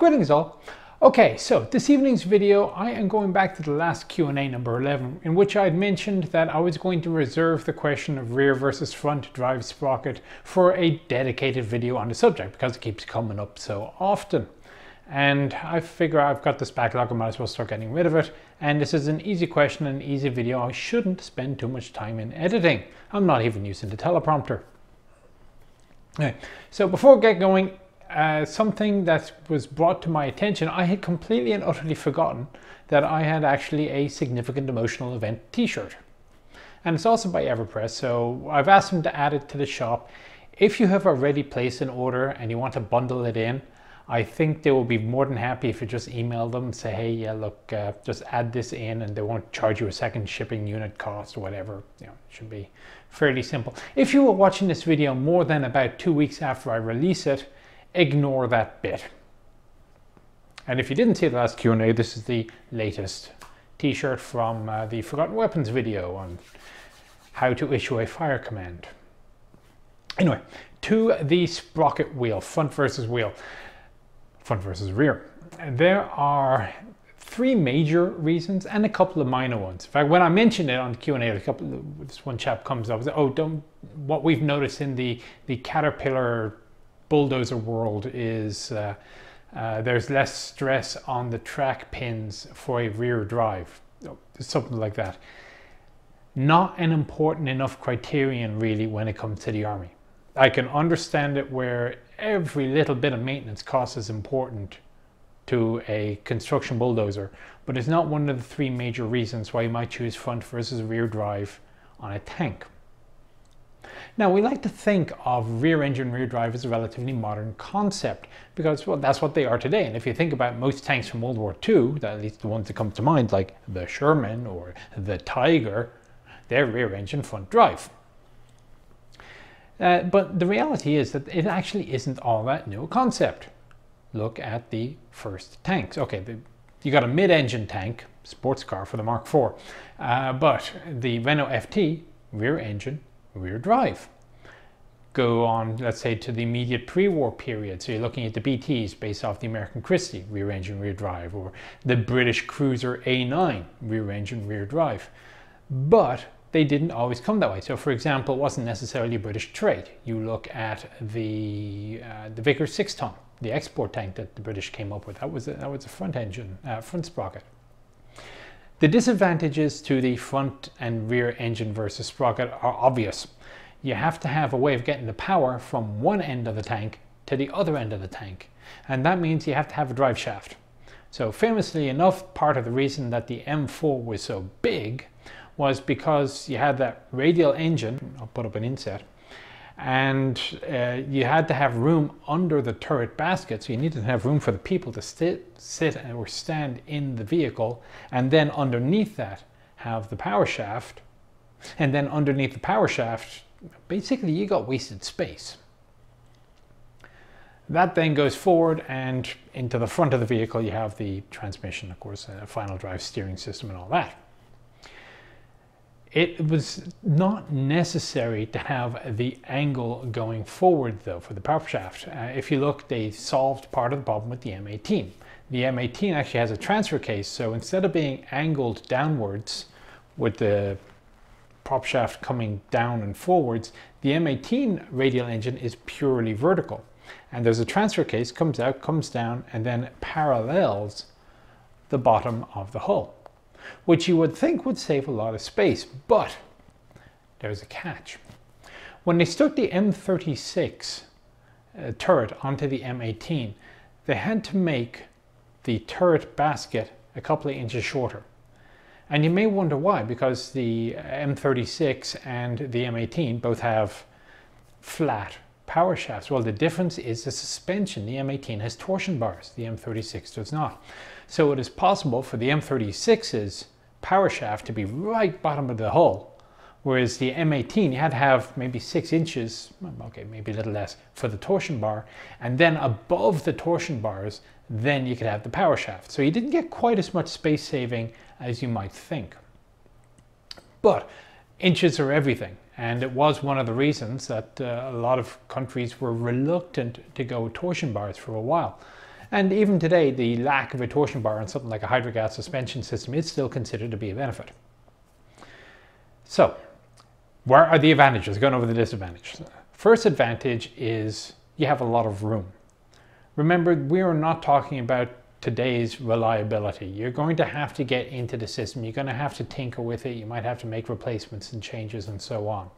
Greetings all. Okay, so this evening's video, I am going back to the last Q&A number 11, in which I had mentioned that I was going to reserve the question of rear versus front drive sprocket for a dedicated video on the subject, because it keeps coming up so often. And I figure I've got this backlog, I might as well start getting rid of it. And this is an easy question and an easy video. I shouldn't spend too much time in editing. I'm not even using the teleprompter. Okay, so before we get going, uh, something that was brought to my attention, I had completely and utterly forgotten that I had actually a significant emotional event t-shirt. And it's also by Everpress, so I've asked them to add it to the shop. If you have already placed an order and you want to bundle it in, I think they will be more than happy if you just email them and say, hey, yeah, look, uh, just add this in and they won't charge you a second shipping unit cost or whatever. You know, it should be fairly simple. If you were watching this video more than about two weeks after I release it, ignore that bit. And if you didn't see the last Q&A, this is the latest t-shirt from uh, the Forgotten Weapons video on how to issue a fire command. Anyway, to the sprocket wheel, front versus wheel, front versus rear. And there are three major reasons and a couple of minor ones. In fact, when I mentioned it on Q&A, a couple, of, this one chap comes up and says, oh, don't, what we've noticed in the, the Caterpillar bulldozer world is uh, uh, there's less stress on the track pins for a rear drive, something like that. Not an important enough criterion really when it comes to the Army. I can understand it where every little bit of maintenance cost is important to a construction bulldozer, but it's not one of the three major reasons why you might choose front versus rear drive on a tank. Now, we like to think of rear engine rear drive as a relatively modern concept because, well, that's what they are today. And if you think about most tanks from World War II, at least the ones that come to mind, like the Sherman or the Tiger, they're rear engine front drive. Uh, but the reality is that it actually isn't all that new a concept. Look at the first tanks. Okay, the, you got a mid-engine tank, sports car for the Mark IV, uh, but the Renault FT, rear engine, rear drive. Go on, let's say, to the immediate pre-war period. So you're looking at the BTs based off the American Christie, rear engine, rear drive, or the British cruiser A9, rear engine, rear drive. But they didn't always come that way. So for example, it wasn't necessarily a British trait. You look at the, uh, the Vickers 6 ton, the export tank that the British came up with. That was a, that was a front engine, uh, front sprocket. The disadvantages to the front and rear engine versus sprocket are obvious. You have to have a way of getting the power from one end of the tank to the other end of the tank. And that means you have to have a drive shaft. So famously enough, part of the reason that the M4 was so big was because you had that radial engine, I'll put up an inset, and uh, you had to have room under the turret basket. So you needed to have room for the people to sit, sit or stand in the vehicle. And then underneath that have the power shaft. And then underneath the power shaft basically you got wasted space. That then goes forward and into the front of the vehicle you have the transmission of course a final drive steering system and all that it was not necessary to have the angle going forward though for the power shaft. Uh, if you look, they solved part of the problem with the M18. The M18 actually has a transfer case, so instead of being angled downwards with the prop shaft coming down and forwards, the M18 radial engine is purely vertical. And there's a transfer case, comes out, comes down, and then parallels the bottom of the hull which you would think would save a lot of space, but there's a catch. When they stuck the M36 uh, turret onto the M18, they had to make the turret basket a couple of inches shorter. And you may wonder why, because the M36 and the M18 both have flat power shafts. Well, the difference is the suspension. The M18 has torsion bars, the M36 does not. So it is possible for the M36's power shaft to be right bottom of the hull, whereas the M18 you had to have maybe six inches, okay, maybe a little less, for the torsion bar, and then above the torsion bars, then you could have the power shaft. So you didn't get quite as much space saving as you might think. But inches are everything. And it was one of the reasons that uh, a lot of countries were reluctant to go torsion bars for a while. And even today, the lack of a torsion bar on something like a hydrogas suspension system is still considered to be a benefit. So, where are the advantages? Going over the disadvantages. First advantage is you have a lot of room. Remember, we are not talking about today's reliability. You're going to have to get into the system. You're going to have to tinker with it. You might have to make replacements and changes and so on.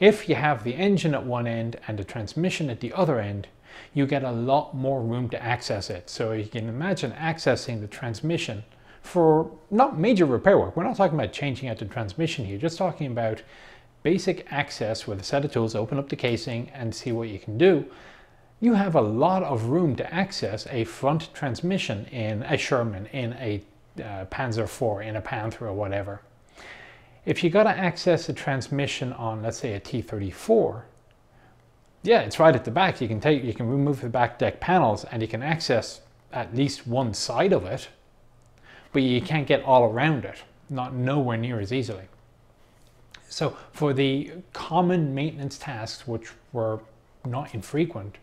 If you have the engine at one end and the transmission at the other end, you get a lot more room to access it. So you can imagine accessing the transmission for not major repair work. We're not talking about changing out the transmission here, just talking about basic access with a set of tools, open up the casing and see what you can do. You have a lot of room to access a front transmission in a Sherman, in a uh, Panzer IV, in a Panther or whatever. If you got to access a transmission on, let's say, a T-34, yeah, it's right at the back. You can take, you can remove the back deck panels and you can access at least one side of it, but you can't get all around it, not nowhere near as easily. So for the common maintenance tasks, which were not infrequent,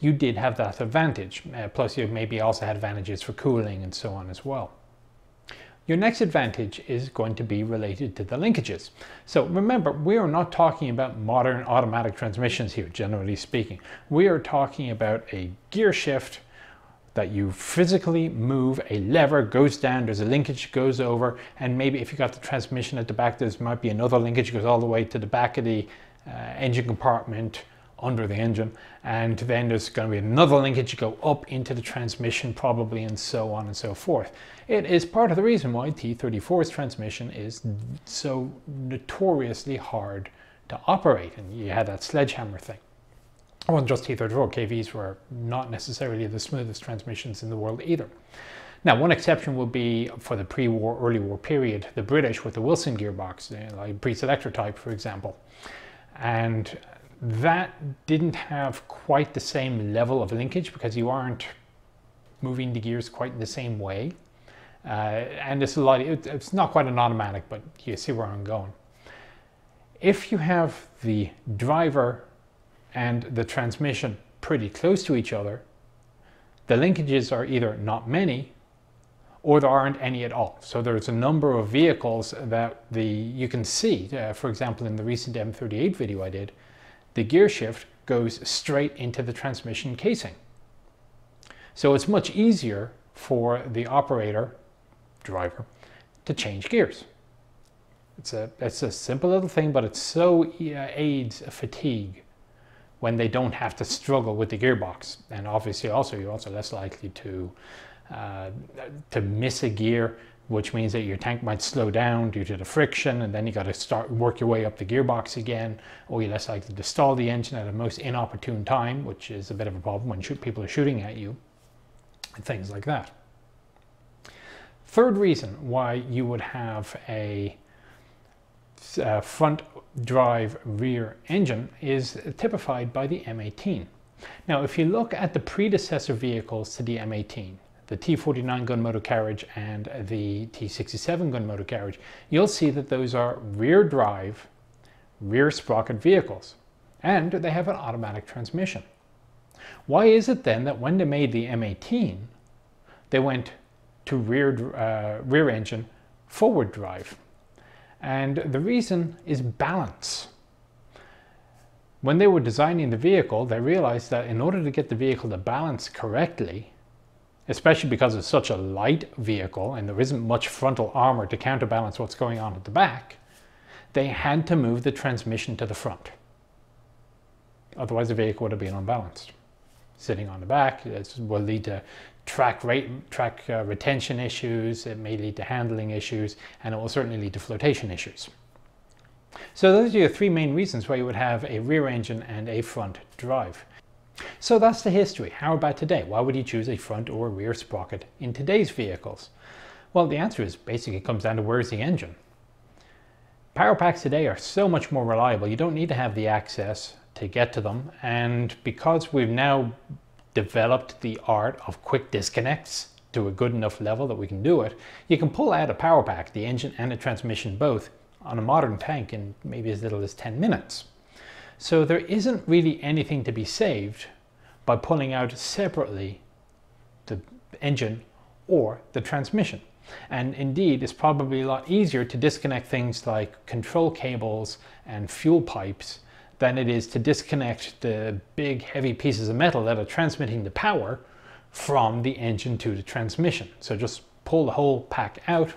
you did have that advantage. Uh, plus you maybe also had advantages for cooling and so on as well. Your next advantage is going to be related to the linkages. So remember, we are not talking about modern automatic transmissions here, generally speaking. We are talking about a gear shift that you physically move, a lever goes down, there's a linkage goes over, and maybe if you got the transmission at the back, there might be another linkage goes all the way to the back of the uh, engine compartment under the engine and then there's going to be another linkage to go up into the transmission probably and so on and so forth. It is part of the reason why T34's transmission is so notoriously hard to operate and you had that sledgehammer thing. It wasn't just T34, KVs were not necessarily the smoothest transmissions in the world either. Now, one exception would be for the pre-war, early war period, the British with the Wilson gearbox, like pre-selector type, for example. And that didn't have quite the same level of linkage because you aren't moving the gears quite in the same way. Uh, and it's a lot, it, it's not quite an automatic, but you see where I'm going. If you have the driver and the transmission pretty close to each other, the linkages are either not many or there aren't any at all. So there's a number of vehicles that the you can see, uh, for example, in the recent M38 video I did, the gear shift goes straight into the transmission casing. So it's much easier for the operator, driver, to change gears. It's a, it's a simple little thing, but it so uh, aids fatigue when they don't have to struggle with the gearbox. And obviously also you're also less likely to, uh, to miss a gear which means that your tank might slow down due to the friction and then you got to start work your way up the gearbox again or you're less likely to stall the engine at a most inopportune time which is a bit of a problem when shoot, people are shooting at you and things like that. Third reason why you would have a, a uh, front drive rear engine is typified by the M18. Now if you look at the predecessor vehicles to the M18 the T49 gun motor carriage and the T67 gun motor carriage, you'll see that those are rear drive, rear sprocket vehicles, and they have an automatic transmission. Why is it then that when they made the M18, they went to rear, uh, rear engine forward drive? And the reason is balance. When they were designing the vehicle, they realized that in order to get the vehicle to balance correctly, especially because it's such a light vehicle and there isn't much frontal armor to counterbalance what's going on at the back, they had to move the transmission to the front. Otherwise the vehicle would have been unbalanced. Sitting on the back will lead to track rate, track uh, retention issues, it may lead to handling issues, and it will certainly lead to flotation issues. So those are your three main reasons why you would have a rear engine and a front drive. So that's the history. How about today? Why would you choose a front or rear sprocket in today's vehicles? Well, the answer is basically comes down to where's the engine. Power packs today are so much more reliable. You don't need to have the access to get to them. And because we've now developed the art of quick disconnects to a good enough level that we can do it, you can pull out a power pack, the engine and the transmission both, on a modern tank in maybe as little as 10 minutes. So there isn't really anything to be saved by pulling out separately the engine or the transmission. And indeed, it's probably a lot easier to disconnect things like control cables and fuel pipes than it is to disconnect the big heavy pieces of metal that are transmitting the power from the engine to the transmission. So just pull the whole pack out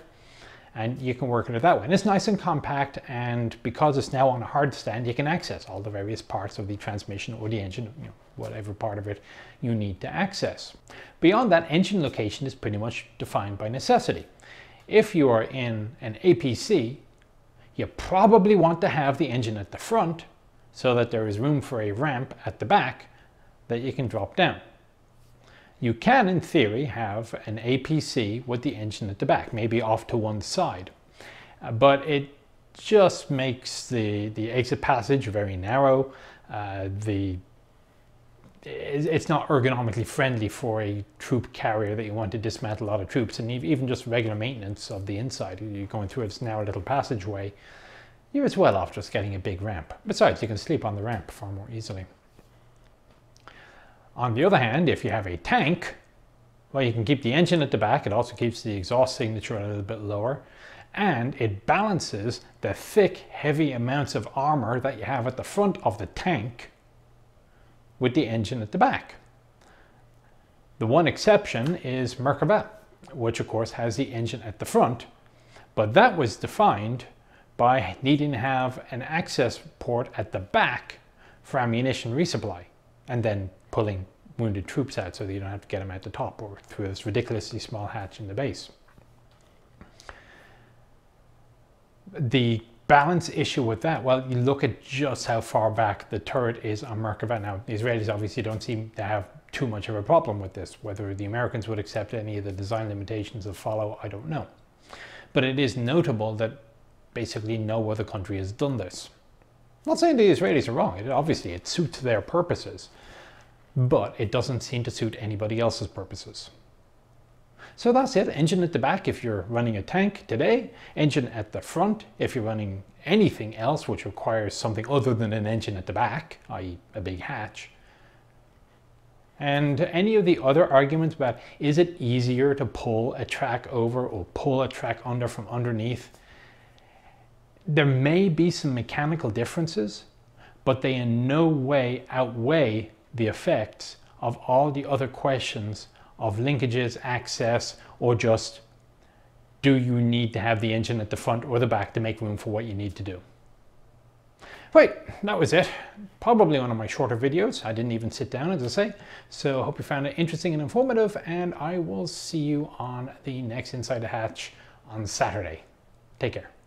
and you can work it that way. And it's nice and compact and because it's now on a hard stand, you can access all the various parts of the transmission or the engine, you know, whatever part of it you need to access. Beyond that, engine location is pretty much defined by necessity. If you are in an APC, you probably want to have the engine at the front so that there is room for a ramp at the back that you can drop down. You can, in theory, have an APC with the engine at the back, maybe off to one side, uh, but it just makes the, the exit passage very narrow. Uh, the it's not ergonomically friendly for a troop carrier that you want to dismantle a lot of troops and even just regular maintenance of the inside you're going through this narrow little passageway you're as well off just getting a big ramp. Besides you can sleep on the ramp far more easily on the other hand if you have a tank well you can keep the engine at the back. It also keeps the exhaust signature a little bit lower. And it balances the thick heavy amounts of armor that you have at the front of the tank with the engine at the back. The one exception is Merkava, which of course has the engine at the front, but that was defined by needing to have an access port at the back for ammunition resupply and then pulling wounded troops out so that you don't have to get them at the top or through this ridiculously small hatch in the base. The balance issue with that? Well, you look at just how far back the turret is on Merkava. Now, the Israelis obviously don't seem to have too much of a problem with this. Whether the Americans would accept any of the design limitations that follow, I don't know. But it is notable that basically no other country has done this. I'm not saying the Israelis are wrong. It, obviously, it suits their purposes, but it doesn't seem to suit anybody else's purposes. So that's it, engine at the back if you're running a tank today, engine at the front if you're running anything else which requires something other than an engine at the back, i.e. a big hatch. And any of the other arguments about is it easier to pull a track over or pull a track under from underneath, there may be some mechanical differences, but they in no way outweigh the effects of all the other questions of linkages, access, or just do you need to have the engine at the front or the back to make room for what you need to do. Right, that was it. Probably one of my shorter videos. I didn't even sit down, as I say. So I hope you found it interesting and informative, and I will see you on the next Inside the Hatch on Saturday. Take care.